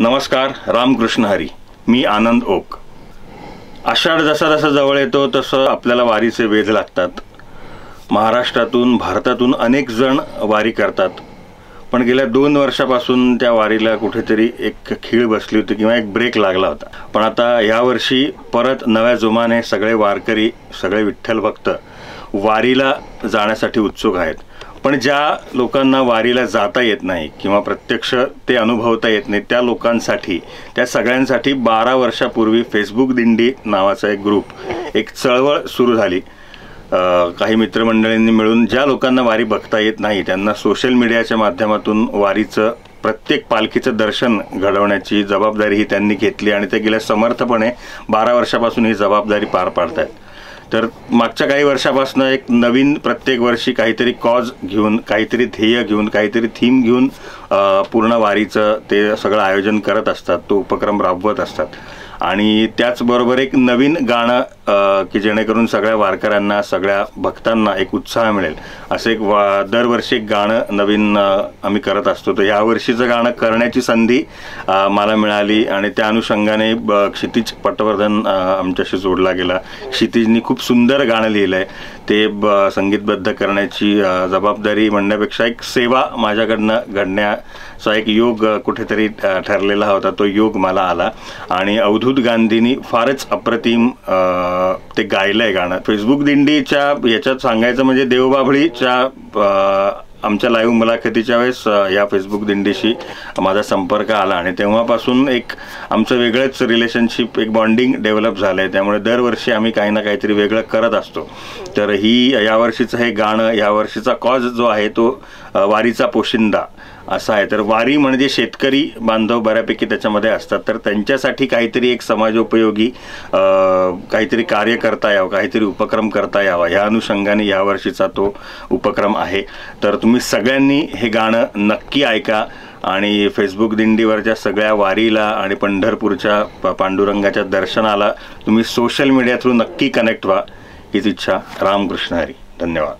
नमस्कार रामकृष्ण हरी. मी आनंद ओक. आषाढ जसा जसा जवळ येतो तसं आपल्याला वारीचे वेध लागतात. महाराष्ट्रातून भारतातून अनेक जण वारी करतात. पण गेल्या दोन वर्षापासून त्या वारीला कुठेतरी एक खीळ बसली होती किंवा एक ब्रेक लागला होता. पण आता यावर्षी परत नव्या जोमाने सगळे वारकरी सगळे विठ्ठल भक्त वारीला जाण्यासाठी उत्सुक आहेत. पण ज्या लोकांना वारीला जाता येत नाही किंवा प्रत्यक्ष ते अनुभवता येत नाही त्या लोकांसाठी त्या सगळ्यांसाठी बारा वर्षापूर्वी फेसबुक दिंडी नावाचा एक ग्रुप एक चळवळ सुरू झाली. काही मित्रमंडळींनी मिळून ज्या लोकांना वारी बघता येत नाही त्यांना सोशल मीडियाच्या माध्यमातून वारीचं प्रत्येक पालखीचं दर्शन घडवण्याची जबाबदारी ही त्यांनी घेतली आणि ते गेल्या समर्थपणे बारा वर्षापासून ही जबाबदारी पार पाडत तर मागच्या काही वर्षापासून एक नवीन प्रत्येक वर्षी काहीतरी कॉज घेऊन काहीतरी ध्येय घेऊन काहीतरी थीम घेऊन पूर्ण वारीचं ते सगळं आयोजन करत असतात. तो उपक्रम राबवत असतात. आणि त्याचबरोबर एक नवीन गाणं की जेणेकरून सगळ्या वारकऱ्यांना सगळ्या भक्तांना एक उत्साह मिळेल. असं एक वा दरवर्षी एक गाणं नवीन आम्ही करत असतो. तर यावर्षीचं गाणं करण्याची संधी मला मिळाली आणि त्या अनुषंगाने ब- क्षितिज पटवर्धन आमच्याशी जोडला गेला. क्षितिजनी खूप सुंदर गाणं लिहिलं आहे ते ब- संगीतबद्ध करण्याची जबाबदारी म्हणण्यापेक्षा एक सेवा माझ्याकडनं घडण्याचा एक योग कुठेतरी ठरलेला होता. तो योग मला आला. आणि अवधूत गांधींनी फारच अप्रतिम ते गायलं आहे गाणं. फेसबुक दिंडीच्या याच्यात सांगायचं म्हणजे देवबाभळीच्या आमच्या लाईव्ह मुलाखतीच्या वेळेस या फेसबुक दिंडीशी माझा संपर्क आला आणि तेव्हापासून एक आमचं वेगळंच रिलेशनशिप एक बॉन्डिंग डेव्हलप झालं आहे त्यामुळे दरवर्षी आम्ही काही ना काहीतरी वेगळं करत असतो. तर ही यावर्षीचं हे गाणं यावर्षीचा कॉज जो आहे तो वारीचा पोशिंदा. असं आहे. तर वारी म्हणजे शेतकरी बांधव बऱ्यापैकी त्याच्यामध्ये असतात. तर त्यांच्यासाठी काहीतरी एक समाजोपयोगी काहीतरी कार्य करता यावं काहीतरी उपक्रम करता यावा. ह्या अनुषंगाने यावर्षीचा तो उपक्रम आहे. तर तुम्ही सगळ्यांनी हे गाणं नक्की ऐका आणि फेसबुक दिंडीवरच्या सगळ्या वारीला आणि पंढरपूरच्या प- पांडुरंगाच्या दर्शनाला तुम्ही सोशल मीडिया थ्रू नक्की कनेक्ट व्हा. हीच इच्छा. रामकृष्ण हरी. धन्यवाद.